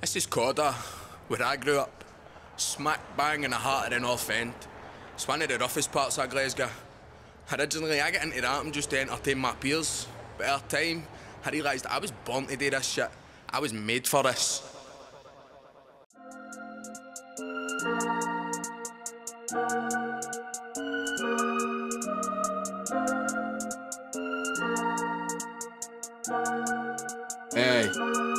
This is Cawdor, where I grew up. Smack bang in the heart of the North End. It's one of the roughest parts of Glasgow. Originally, I got into rapping just to entertain my peers. But over time, I realised I was born to do this shit. I was made for this. Hey.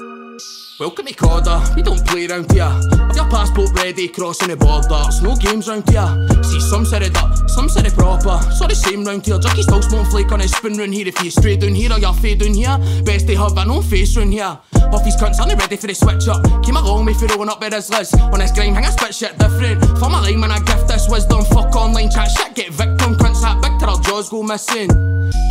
Welcome to Cawdor, we don't play round here. Have your passport ready, crossing the border. No games round here. See, some set it up, some set it proper. So the same round here. Jockey still smoke flake on his spin round here. If you straight down here or you're fade down here, best they have an own face round here. Off his cunts, only ready for the switch up. Came along me for rolling up with his Liz. On this grime, hang a spit shit different. For my line, when I gift this wisdom, fuck online chat shit, get victim. Jaws go missing.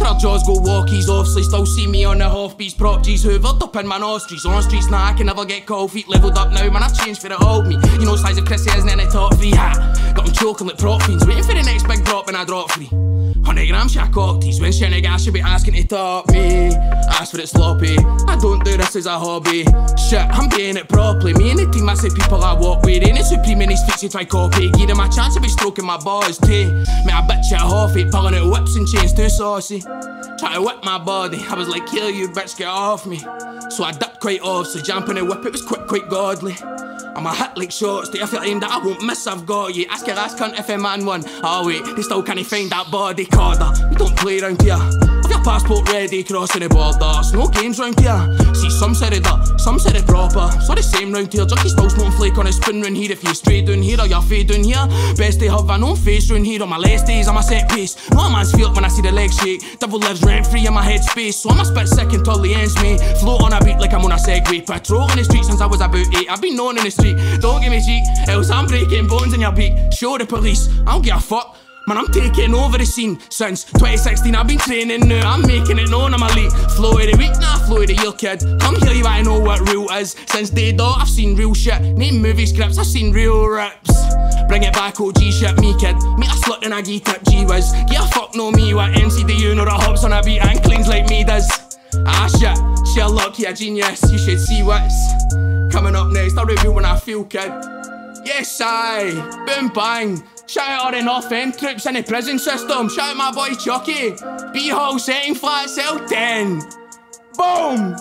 Our jaws go walkies, obviously still see me on the half beats. Prop G's hoovered up in my nostrils. On streets, nah, I can never get cold feet leveled up now, man. I've changed for the old me. You know, size of Krissy isn't in the top three. Ha! Got him choking like prop fiends, waiting for the next big drop when I drop free. 100 grams shack octies when Shennigan should be asking to top me. Ask for it sloppy. I don't do this as a hobby. Shit, I'm doing it properly. Me and the team, I say people I walk with. Ain't it supreme in these streets, you try copy. Give them a chance to be stroking my balls too. Man, I bitch at half it, pulling out whips and chains too saucy. Try to whip my body. I was like, kill you, bitch, get off me. So I ducked quite off, so jumping the whip, it was quick, quite godly. I'm a hit like shots, you feel aimed that I won't miss? I've got you. Ask your last cunt if a man won. Oh wait, they still can't find that body Cawdor. Uh, we don't play around here. Have your passport ready, crossing the border. No games round here. See, some said it up, some said it proper. So same round here. Jockey still smoking flake on a spin round here. If you straight down here or you're fade down here, best to have an own face round here. On my last days, I'm a set piece. No a man's feel when I see the legs shake. Devil lives rent free in my head headspace, so I'm a spit until the ends me. Float on a beat like I'm on a Segway. Patrolling the street since I was about eight. I've been known in the street. Don't give me cheek, else I'm breaking bones in your beak. Show the police, I don't give a fuck. Man, I'm taking over the scene since 2016. I've been training now. I'm making it known I'm elite. Flow of the week, of the year, kid. Come here, you I know what real is. Since day dot, I've seen real shit. Name movie scripts, I've seen real rips. Bring it back, OG shit, me kid. Meet a slut in a G tip, G whiz. Yeah, fuck no me, what MCDU know the hops on a beat and cleans like me does. Ah shit, Sherlock, yeah, genius. You should see what's coming up next. I'll review when I feel, kid. Yes, I. Boom bang. Shout out all the North End troops in the prison system. Shout out my boy Chucky. B Hall setting flat cell 10. Boom!